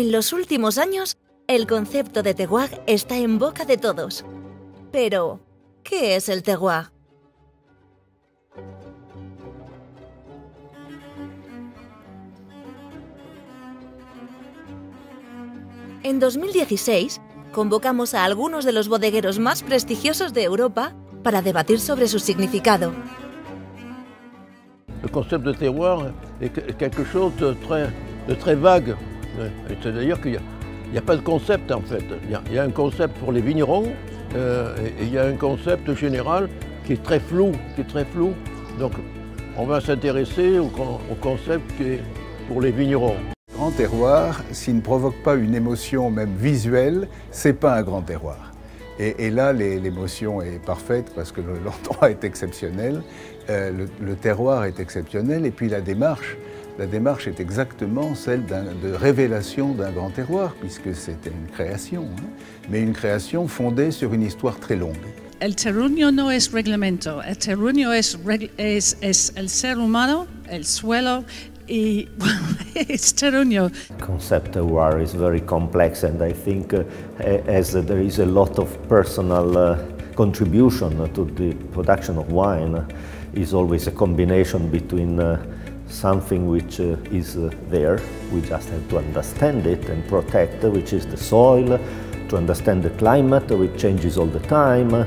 En los últimos años, el concepto de terroir está en boca de todos. Pero, ¿qué es el terroir? En 2016, convocamos a algunos de los bodegueros más prestigiosos de Europa para debatir sobre su significado. Le concept de terroir est quelque chose de. C'est-à-dire qu'il n'y a, pas de concept en fait. Il y, a, un concept pour les vignerons euh, et il y a un concept général qui est très flou, qui est très flou. Donc on va s'intéresser au, concept qui est pour les vignerons grand terroir, s'il ne provoque pas une émotion même visuelle, c'est pas un grand terroir. Et, là, l'émotion est parfaite parce que l'endroit est exceptionnel, euh, le, terroir est exceptionnel, et puis la démarche, la démarche est exactement celle de révélation d'un grand terroir, puisque c'était une création, hein. mais une création fondée sur une histoire très longue. El terruño no es reglamento, el terruño es, es, es el ser humano, el suelo, it's Terugno. Concept war is very complex and I think uh, as there is a lot of personal uh, contribution to the production of wine uh, is always a combination between uh, something which uh, is uh, there, we just have to understand it and protect, which is the soil, to understand the climate, which changes all the time, uh,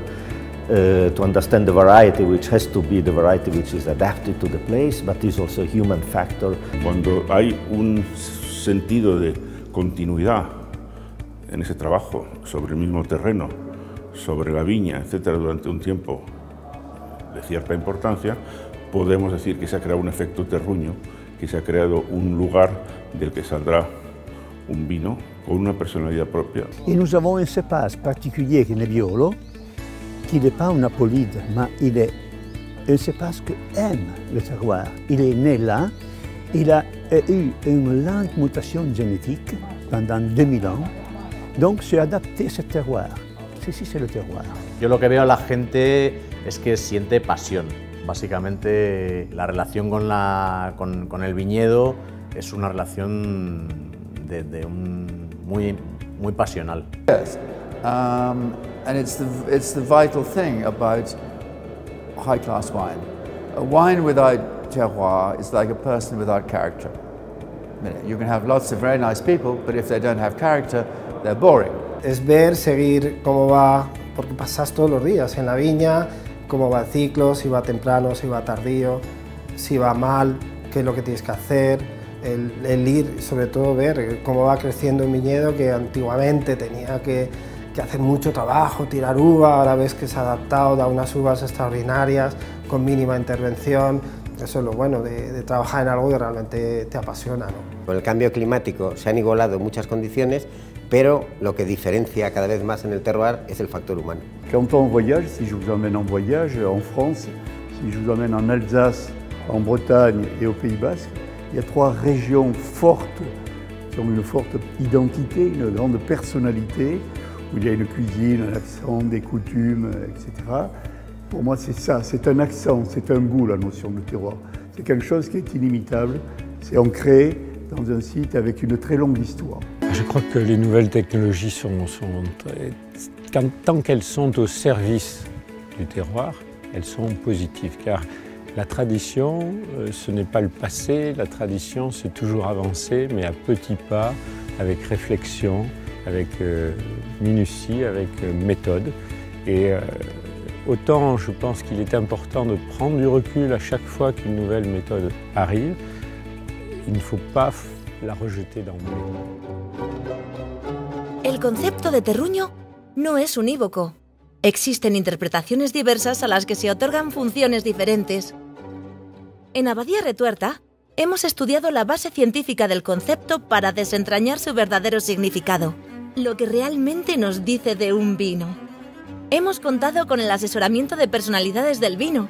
to understand the variety, which has to be the variety which is adapted to the place, but is also a human factor. Cuando hay un sentido de continuidad en ese trabajo sobre el mismo terreno, sobre la viña, etcétera, durante un tiempo de cierta importancia, podemos decir que se ha creado un efecto terruño, que se ha creado un lugar del que saldrá un vino con una personalidad propia. Y nous avons un cépage particulier qui est Nebbiolo, il n'est pas un apolide, mais il est un cépage qui aime le terroir. Il est né là, il a eu une lente mutation génétique pendant 2000 ans, donc s'est adapté à ce terroir. Sí, sí, c'est le terroir. Yo lo que veo a la gente es que siente pasión. Básicamente la relación con, la, con, con el viñedo es una relación de, de un, muy, muy pasional. Yes. Um, and it's the, it's the vital thing about high class wine. A wine without terroir is like a person without character. You can have lots of very nice people, but if they don't have character, they're boring. Es ver, seguir cómo va, porque pasas todos los días en la viña, cómo va el ciclo, si va temprano, si va tardío, si va mal, qué es lo que tienes que hacer, el, el ir, sobre todo ver cómo va creciendo un viñedo que antiguamente tenía que que hace mucho trabajo, tirar uva, ahora ves que se ha adaptado, da unas uvas extraordinarias, con mínima intervención. Eso es lo bueno de, trabajar en algo que realmente te apasiona. Con el cambio climático se han igualado muchas condiciones, pero lo que diferencia cada vez más en el terroir es el factor humano. Quand on voyage, si je vous emmène en voyage en France, si je vous emmène en Alsace, en Bretagne et au Pays Basque, il y a trois régions fortes qui ont une forte identité, une grande personnalité, où il y a une cuisine, un accent, des coutumes, etc. Pour moi, c'est ça, c'est un accent, c'est un goût, la notion de terroir. C'est quelque chose qui est inimitable, c'est ancré dans un site avec une très longue histoire. Je crois que les nouvelles technologies sont, tant qu'elles sont au service du terroir, elles sont positives, car la tradition, euh, ce n'est pas le passé, la tradition, c'est toujours avancer, mais à petits pas, avec réflexion, avec euh, minutie, avec euh, méthode. Et autant je pense qu'il est important de prendre du recul à chaque fois qu'une nouvelle méthode arrive, il ne faut pas la dans El concepto de terruño no es unívoco. Existen interpretaciones diversas a las que se otorgan funciones diferentes. En Abadía Retuerta, hemos estudiado la base científica del concepto para desentrañar su verdadero significado lo que realmente nos dice de un vino. Hemos contado con el asesoramiento de personalidades del vino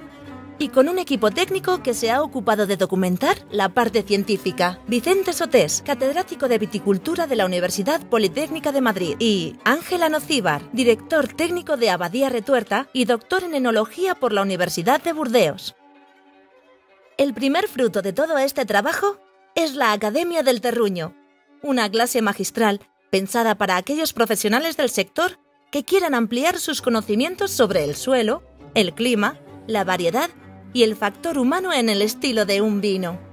y con un equipo técnico que se ha ocupado de documentar la parte científica. Vicente Sotés, catedrático de viticultura de la Universidad Politécnica de Madrid, y Ángela Nocíbar, director técnico de Abadía Retuerta y doctor en enología por la Universidad de Burdeos. El primer fruto de todo este trabajo es la Academia del Terruño, una clase magistral pensada para aquellos profesionales del sector que quieran ampliar sus conocimientos sobre el suelo, el clima, la variedad y el factor humano en el estilo de un vino.